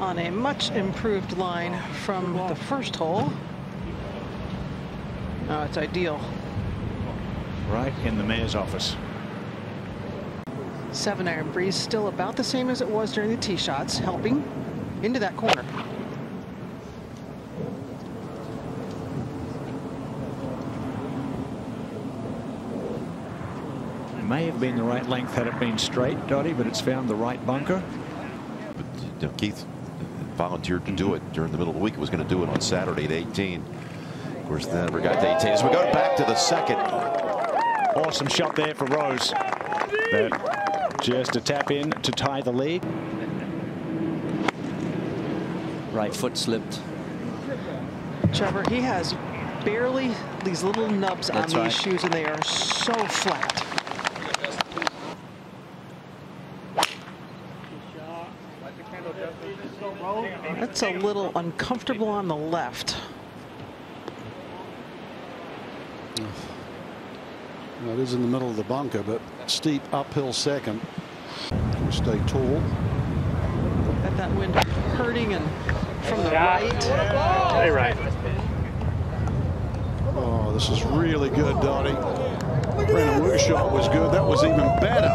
on a much improved line from the first hole. Oh, it's ideal. Right in the mayor's office. Seven iron breeze still about the same as it was during the tee shots, helping into that corner. It may have been the right length had it been straight, Dottie, but it's found the right bunker. But Keith volunteered to do it during the middle of the week. It Was going to do it on Saturday at 18. Of course, then never got to 18. So we go back to the second. Awesome shot there for Rose. But just a tap in to tie the lead. Right foot slipped. Trevor, he has barely these little nubs That's on right. these shoes, and they are so flat. That's a little uncomfortable on the left. Well, it is in the middle of the bunker, but steep uphill second. Stay tall. Got that wind hurting and from the right. Hey, right. Oh, this is really good, Dottie. Brandon Wu's shot was good. That was even better.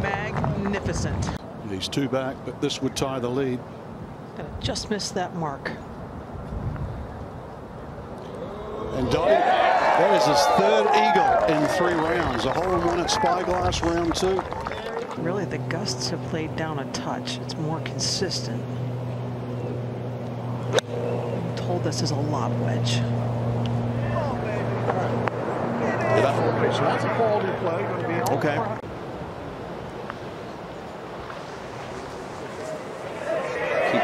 Magnificent. He's two back, but this would tie the lead. Gonna just miss that mark. And Dottie, that is his third eagle in three rounds. A hole in one at Spyglass round two. Really, the gusts have played down a touch. It's more consistent. I'm told this is a lob wedge. Okay, so that's a quality play. Going to be Okay.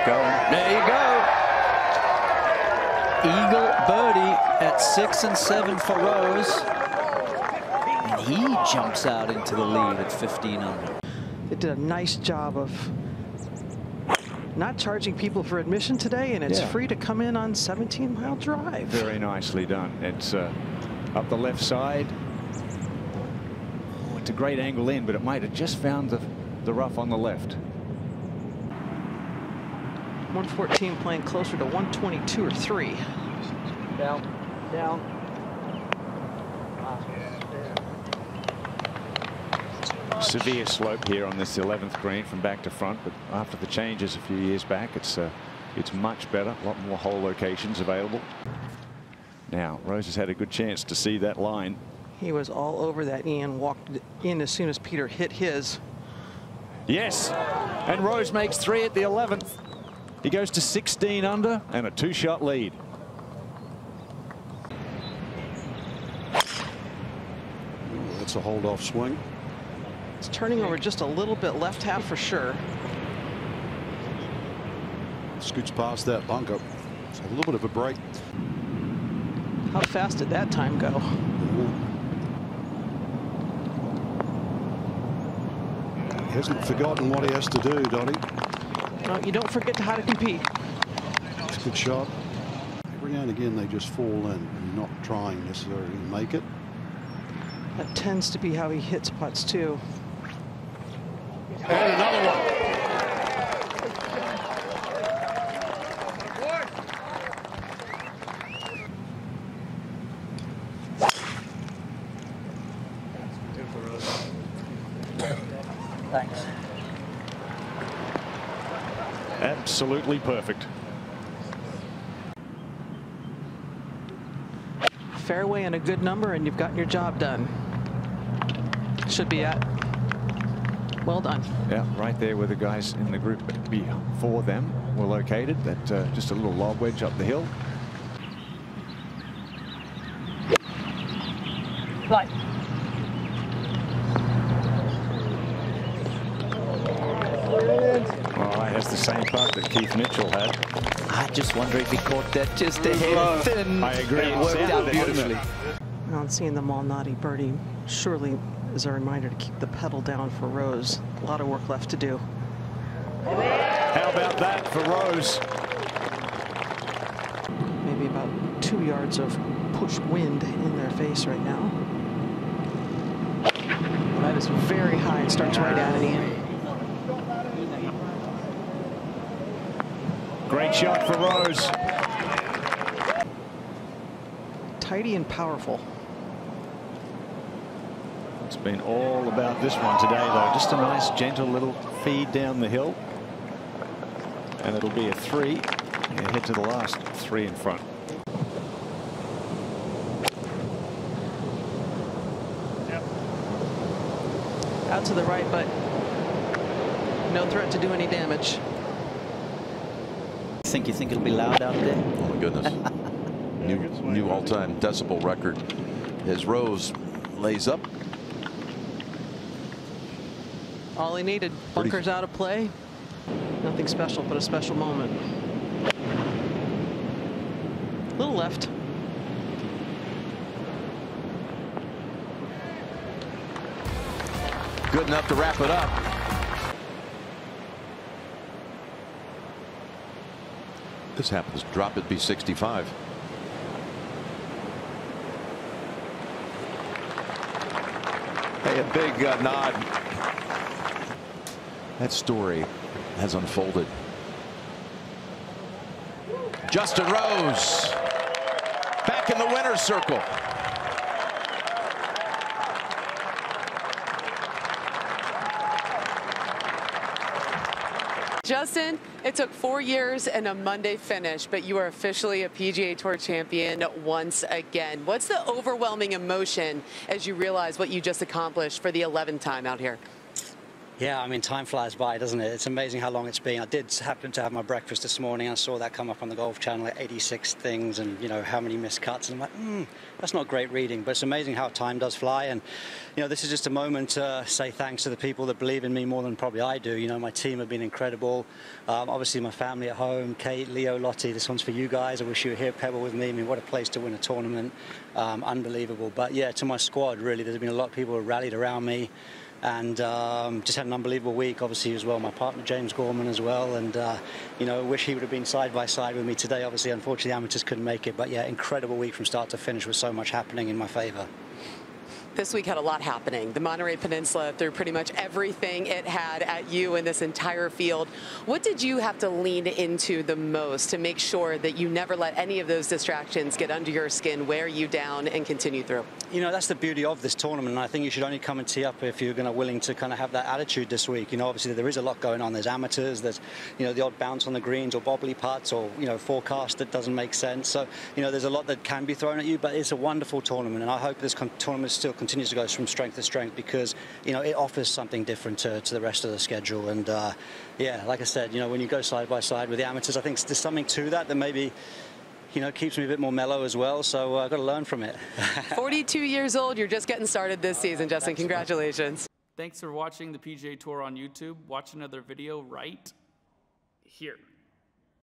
Going. There you go. Eagle birdie at six and seven for Rose. And he jumps out into the lead at 15 under. They did a nice job of not charging people for admission today, and it's Yeah. free to come in on 17 Mile Drive. Very nicely done. It's uh, up the left side. Oh, it's a great angle in, but it might have just found the, the rough on the left. 114 playing closer to 122 or 3. Down, down. Severe slope here on this 11th green from back to front, but after the changes a few years back, it's uh, it's much better. A lot more hole locations available. Now, Rose has had a good chance to see that line. He was all over that. Ian walked in as soon as Peter hit his. Yes, and Rose makes three at the 11th. He goes to 16 under and a two-shot lead. That's a hold off swing. It's turning over just a little bit left half for sure. Scoots past that bunker. It's a little bit of a break. How fast did that time go? He hasn't forgotten what he has to do, Dottie. No, you don't forget how to compete. It's a good shot. Every now and again they just fall in and not trying necessarily to make it. That tends to be how he hits putts too. And another one. Thanks. Absolutely perfect. Fairway and a good number, and you've gotten your job done. Should be at. Well done. Yeah, right there where the guys in the group before them were located. That uh, just a little lob wedge up the hill. Right. All right, that's the same putt that Keith Mitchell had. I just wonder if he caught that just a hair mm-hmm. thin. I agree. It worked out it, didn't beautifully. it? Well, and seeing the Malnati birdie surely is a reminder to keep the pedal down for Rose. A lot of work left to do. How about that for Rose? Maybe about two yards of push wind in their face right now. That is very high. It starts right at it, Ian. Great shot for Rose. Tidy and powerful. It's been all about this one today, though. Just a nice, gentle little feed down the hill. And it'll be a three. And head to the last three in front. Out to the right, but no threat to do any damage. Think you think it'll be loud out there? Oh my goodness. new new all-time decibel record as Rose lays up. All he needed. Bunkers out of play. Nothing special, but a special moment. A Little left. Good enough to wrap it up. This happens. Drop it, be 65. Hey, a big uh, nod. That story has unfolded. Justin Rose back in the winner's circle. Justin, it took four years and a Monday finish, but you are officially a PGA Tour champion once again. What's the overwhelming emotion as you realize what you just accomplished for the 11th time out here? Yeah, I mean, time flies by, doesn't it? It's amazing how long it's been. I did happen to have my breakfast this morning. I saw that come up on the Golf Channel at 86 things and, you know, how many missed cuts. And I'm like, hmm, that's not great reading. But it's amazing how time does fly. And, you know, this is just a moment to say thanks to the people that believe in me more than probably I do. You know, my team have been incredible. Um, obviously, my family at home, Kate, Leo, Lottie, this one's for you guys. I wish you were here, Pebble, with me. I mean, what a place to win a tournament. Um, unbelievable. But, yeah, to my squad, really, there's been a lot of people who rallied around me and um, just had an unbelievable week. Obviously, as well, my partner James Gorman as well, and uh, you know, wish he would have been side by side with me today. Obviously, unfortunately, amateurs couldn't make it, but yeah, incredible week from start to finish with so much happening in my favour. This week had a lot happening. The Monterey Peninsula threw pretty much everything it had at you in this entire field. What did you have to lean into the most to make sure that you never let any of those distractions get under your skin, wear you down, and continue through? You know, that's the beauty of this tournament, and I think you should only come and tee up if you're going to willing to kind of have that attitude this week. You know, obviously there is a lot going on. There's amateurs, there's, you know, the odd bounce on the greens or bobbly putts or, you know, forecast that doesn't make sense. So, you know, there's a lot that can be thrown at you, but it's a wonderful tournament, and I hope this tournament still continues continues to go from strength to strength because you know it offers something different to, to the rest of the schedule. And uh, yeah, like I said, you know when you go side by side with the amateurs, I think there's something to that that maybe you know, keeps me a bit more mellow as well. So uh, I've got to learn from it. 42 years old. You're just getting started this season, Justin. Congratulations. Thanks for watching the PGA Tour on YouTube. Watch another video right here.